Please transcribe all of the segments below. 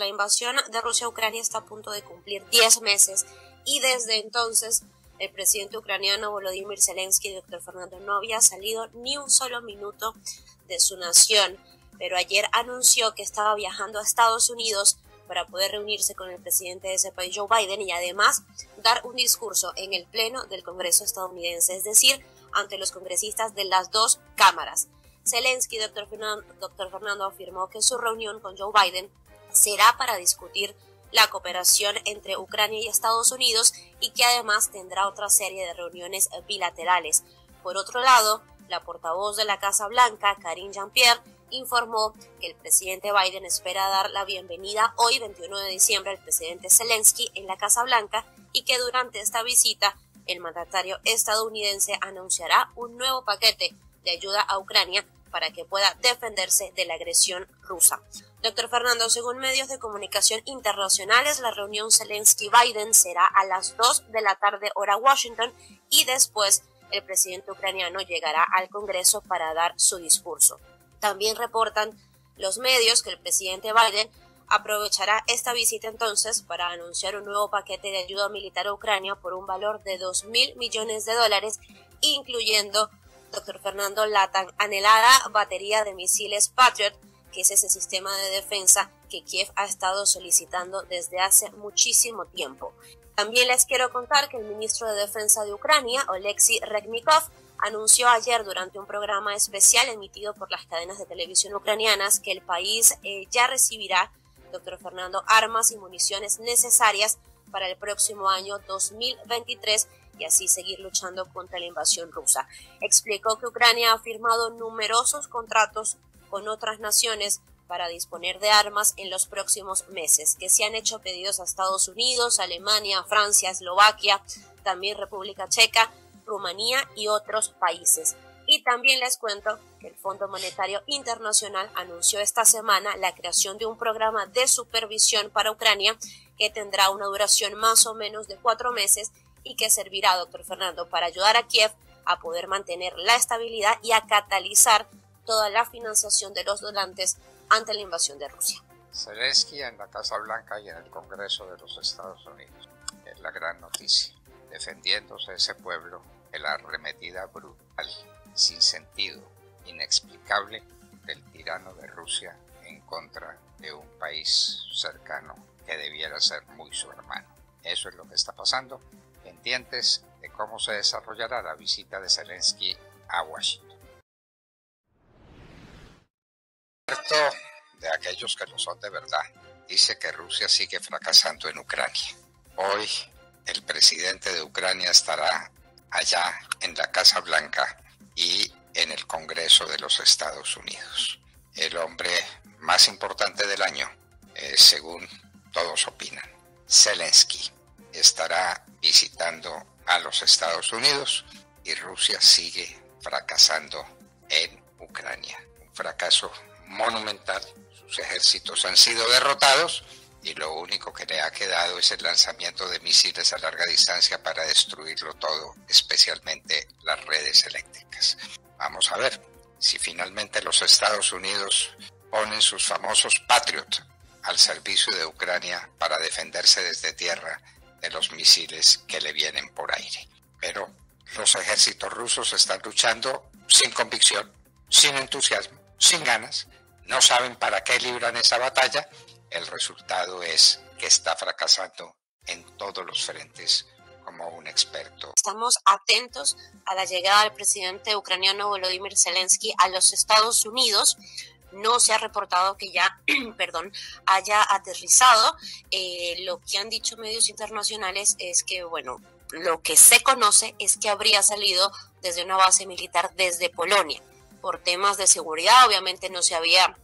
la invasión de Rusia a Ucrania está a punto de cumplir 10 meses y desde entonces el presidente ucraniano Volodymyr Zelensky y el doctor Fernando no había salido ni un solo minuto de su nación, pero ayer anunció que estaba viajando a Estados Unidos para poder reunirse con el presidente de ese país, Joe Biden, y además dar un discurso en el Pleno del Congreso estadounidense, es decir, ante los congresistas de las dos cámaras. Zelensky, doctor Fernando, Fernando afirmó que su reunión con Joe Biden será para discutir la cooperación entre Ucrania y Estados Unidos y que además tendrá otra serie de reuniones bilaterales. Por otro lado, la portavoz de la Casa Blanca, Karine Jean-Pierre, informó que el presidente Biden espera dar la bienvenida hoy 21 de diciembre al presidente Zelensky en la Casa Blanca y que durante esta visita el mandatario estadounidense anunciará un nuevo paquete de ayuda a Ucrania para que pueda defenderse de la agresión rusa. Doctor Fernando, según medios de comunicación internacionales, la reunión Zelensky-Biden será a las 2 de la tarde hora Washington y después el presidente ucraniano llegará al Congreso para dar su discurso. También reportan los medios que el presidente Biden aprovechará esta visita entonces para anunciar un nuevo paquete de ayuda militar a Ucrania por un valor de 2 mil millones de dólares, incluyendo, doctor Fernando, la tan anhelada batería de misiles Patriot, que es ese sistema de defensa que Kiev ha estado solicitando desde hace muchísimo tiempo. También les quiero contar que el ministro de Defensa de Ucrania, Oleksiy Reznikov, anunció ayer durante un programa especial emitido por las cadenas de televisión ucranianas que el país eh, ya recibirá, doctor Fernando, armas y municiones necesarias para el próximo año 2023 y así seguir luchando contra la invasión rusa. Explicó que Ucrania ha firmado numerosos contratos con otras naciones para disponer de armas en los próximos meses, que se han hecho pedidos a Estados Unidos, Alemania, Francia, Eslovaquia, también República Checa, Rumanía y otros países. Y también les cuento que el Fondo Monetario Internacional anunció esta semana la creación de un programa de supervisión para Ucrania que tendrá una duración más o menos de cuatro meses y que servirá, doctor Fernando, para ayudar a Kiev a poder mantener la estabilidad y a catalizar toda la financiación de los donantes ante la invasión de Rusia. Zelensky en la Casa Blanca y en el Congreso de los Estados Unidos. Es la gran noticia. Defendiéndose ese pueblo de la arremetida brutal, sin sentido, inexplicable del tirano de Rusia en contra de un país cercano que debiera ser muy su hermano. Eso es lo que está pasando, pendientes de cómo se desarrollará la visita de Zelensky a Washington. de aquellos que no son de verdad, dice que Rusia sigue fracasando en Ucrania. Hoy el presidente de Ucrania estará allá en la Casa Blanca y en el Congreso de los Estados Unidos. El hombre más importante del año, eh, según todos opinan. Zelensky estará visitando a los Estados Unidos y Rusia sigue fracasando en Ucrania. Un fracaso monumental. Sus ejércitos han sido derrotados y lo único que le ha quedado es el lanzamiento de misiles a larga distancia para destruirlo todo, especialmente las redes eléctricas. Vamos a ver si finalmente los Estados Unidos ponen sus famosos Patriot al servicio de Ucrania para defenderse desde tierra de los misiles que le vienen por aire. Pero los ejércitos rusos están luchando sin convicción, sin entusiasmo, sin ganas, no saben para qué libran esa batalla el resultado es que está fracasando en todos los frentes como un experto. Estamos atentos a la llegada del presidente ucraniano Volodymyr Zelensky a los Estados Unidos. No se ha reportado que ya, perdón, haya aterrizado. Eh, lo que han dicho medios internacionales es que, bueno, lo que se conoce es que habría salido desde una base militar desde Polonia. Por temas de seguridad, obviamente no se había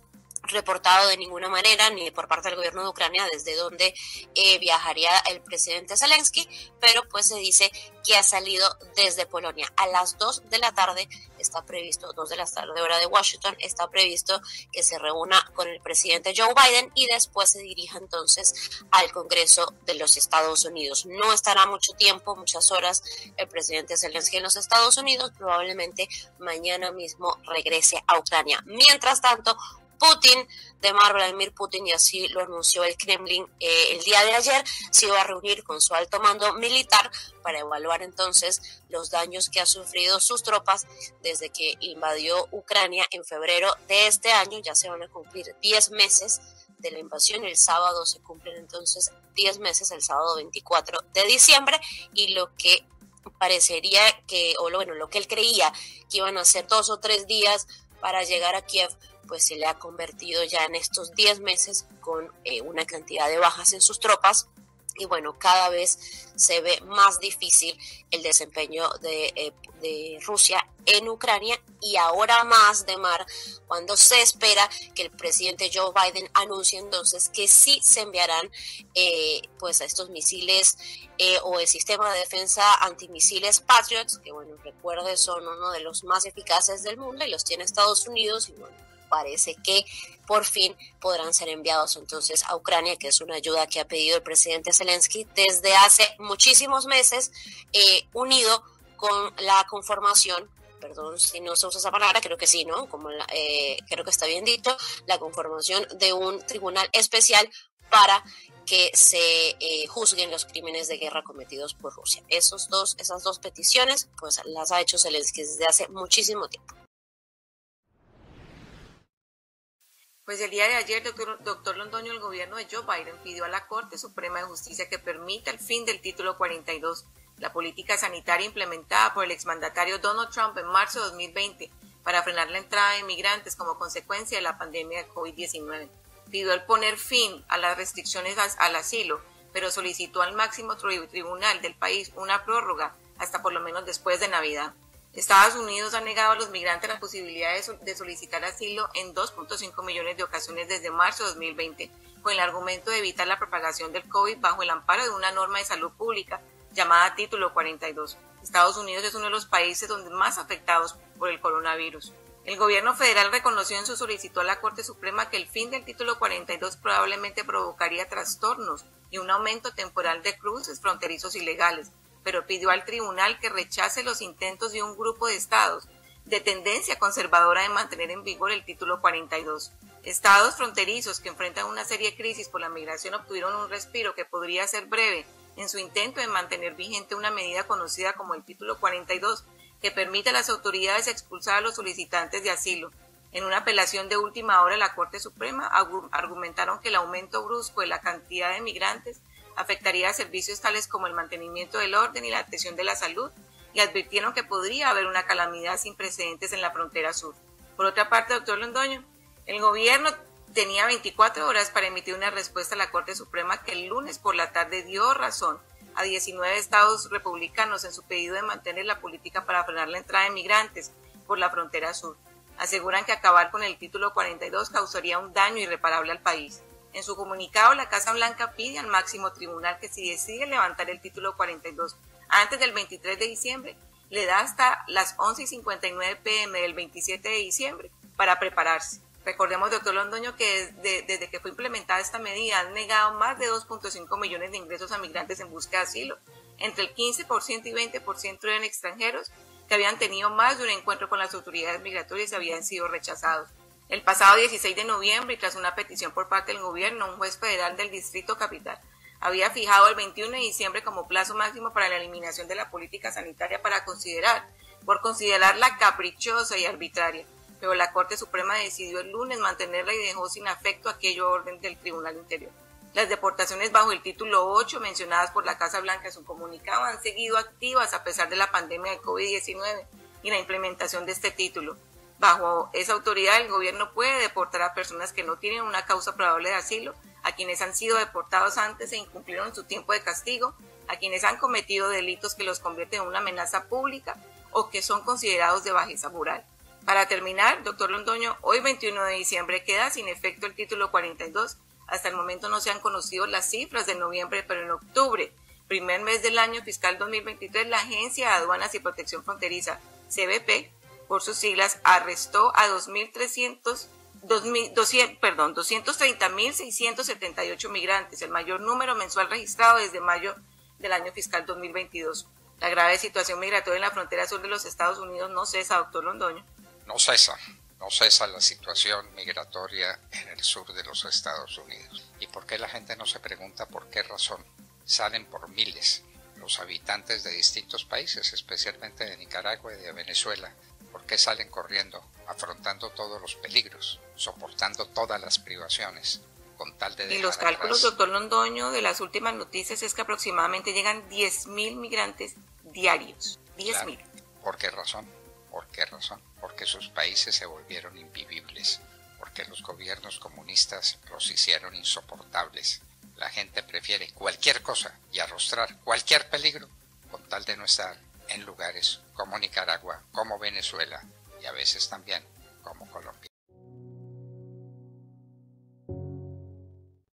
reportado de ninguna manera, ni por parte del gobierno de Ucrania, desde donde eh, viajaría el presidente Zelensky, pero pues se dice que ha salido desde Polonia. A las 2 de la tarde está previsto, 2 de la tarde hora de Washington, está previsto que se reúna con el presidente Joe Biden y después se dirija entonces al Congreso de los Estados Unidos. No estará mucho tiempo, muchas horas el presidente Zelensky en los Estados Unidos, probablemente mañana mismo regrese a Ucrania. Mientras tanto, Putin, de Mar Vladimir Putin, y así lo anunció el Kremlin eh, el día de ayer, se iba a reunir con su alto mando militar para evaluar entonces los daños que ha sufrido sus tropas desde que invadió Ucrania en febrero de este año. Ya se van a cumplir 10 meses de la invasión. El sábado se cumplen entonces 10 meses, el sábado 24 de diciembre, y lo que parecería que, o bueno, lo que él creía que iban a ser dos o tres días para llegar a Kiev, pues se le ha convertido ya en estos 10 meses con eh, una cantidad de bajas en sus tropas y bueno, cada vez se ve más difícil el desempeño de, eh, de, Rusia en Ucrania y ahora más de mar cuando se espera que el presidente Joe Biden anuncie entonces que sí se enviarán eh, pues a estos misiles eh, o el sistema de defensa antimisiles Patriots que bueno recuerde son uno de los más eficaces del mundo y los tiene Estados Unidos y bueno parece que por fin podrán ser enviados entonces a Ucrania, que es una ayuda que ha pedido el presidente Zelensky desde hace muchísimos meses, eh, unido con la conformación perdón si no se usa esa palabra, creo que sí, ¿no? Como eh, creo que está bien dicho, la conformación de un tribunal especial para que se eh, juzguen los crímenes de guerra cometidos por Rusia. Esos dos, esas dos peticiones, pues las ha hecho Zelensky desde hace muchísimo tiempo. Pues el día de ayer, doctor, Londoño, el gobierno de Joe Biden pidió a la Corte Suprema de Justicia que permita el fin del título 42, la política sanitaria implementada por el exmandatario Donald Trump en marzo de 2020 para frenar la entrada de inmigrantes como consecuencia de la pandemia de COVID-19. Pidió el poner fin a las restricciones al asilo, pero solicitó al máximo tribunal del país una prórroga hasta por lo menos después de Navidad. Estados Unidos ha negado a los migrantes la posibilidad de, solicitar asilo en 2.5 millones de ocasiones desde marzo de 2020, con el argumento de evitar la propagación del COVID bajo el amparo de una norma de salud pública llamada Título 42. Estados Unidos es uno de los países donde más afectados por el coronavirus. El gobierno federal reconoció en su solicitud a la Corte Suprema que el fin del título 42 probablemente provocaría trastornos y un aumento temporal de cruces fronterizos ilegales, pero pidió al tribunal que rechace los intentos de un grupo de estados de tendencia conservadora de mantener en vigor el título 42. Estados fronterizos que enfrentan una seria crisis por la migración obtuvieron un respiro que podría ser breve en su intento de mantener vigente una medida conocida como el título 42 que permite a las autoridades expulsar a los solicitantes de asilo. En una apelación de última hora, la Corte Suprema argumentaron que el aumento brusco de la cantidad de migrantes afectaría a servicios tales como el mantenimiento del orden y la atención de la salud y advirtieron que podría haber una calamidad sin precedentes en la frontera sur. Por otra parte, doctor Londoño, el gobierno tenía 24 horas para emitir una respuesta a la Corte Suprema que el lunes por la tarde dio razón a 19 estados republicanos en su pedido de mantener la política para frenar la entrada de migrantes por la frontera sur. Aseguran que acabar con el título 42 causaría un daño irreparable al país. En su comunicado, la Casa Blanca pide al máximo tribunal que si decide levantar el título 42 antes del 23 de diciembre, le da hasta las 11 y 59 pm del 27 de diciembre para prepararse. Recordemos, doctor Londoño, que desde, desde, que fue implementada esta medida han negado más de 2.5 millones de ingresos a migrantes en busca de asilo. Entre el 15% y 20% eran extranjeros que habían tenido más de un encuentro con las autoridades migratorias y habían sido rechazados. El pasado 16 de noviembre, y tras una petición por parte del gobierno, un juez federal del Distrito Capital había fijado el 21 de diciembre como plazo máximo para la eliminación de la política sanitaria para considerar, por considerarla caprichosa y arbitraria. Pero la Corte Suprema decidió el lunes mantenerla y dejó sin afecto aquello orden del Tribunal Interior. Las deportaciones bajo el título 8 mencionadas por la Casa Blanca en su comunicado han seguido activas a pesar de la pandemia de COVID-19 y la implementación de este título. Bajo esa autoridad, el gobierno puede deportar a personas que no tienen una causa probable de asilo, a quienes han sido deportados antes e incumplieron su tiempo de castigo, a quienes han cometido delitos que los convierten en una amenaza pública o que son considerados de bajeza moral. Para terminar, doctor Londoño, hoy 21 de diciembre queda sin efecto el título 42. Hasta el momento no se han conocido las cifras de noviembre, pero en octubre, primer mes del año fiscal 2023, la Agencia de Aduanas y Protección Fronteriza, CBP, por sus siglas, arrestó a 2.300 perdón, 230.678 migrantes, el mayor número mensual registrado desde mayo del año fiscal 2022. La grave situación migratoria en la frontera sur de los Estados Unidos no cesa, doctor Londoño. No cesa. no cesa la situación migratoria en el sur de los Estados Unidos. ¿Y por qué la gente no se pregunta por qué razón? Salen por miles los habitantes de distintos países, especialmente de Nicaragua y de Venezuela. ¿Por qué salen corriendo, afrontando todos los peligros, soportando todas las privaciones? Con tal de y los cálculos, doctor Londoño, de las últimas noticias es que aproximadamente llegan 10.000 migrantes diarios. 10.000. ¿Por qué razón? ¿Por qué razón? Porque sus países se volvieron invivibles, porque los gobiernos comunistas los hicieron insoportables. La gente prefiere cualquier cosa y arrostrar cualquier peligro con tal de no estar en lugares como Nicaragua, como Venezuela y a veces también.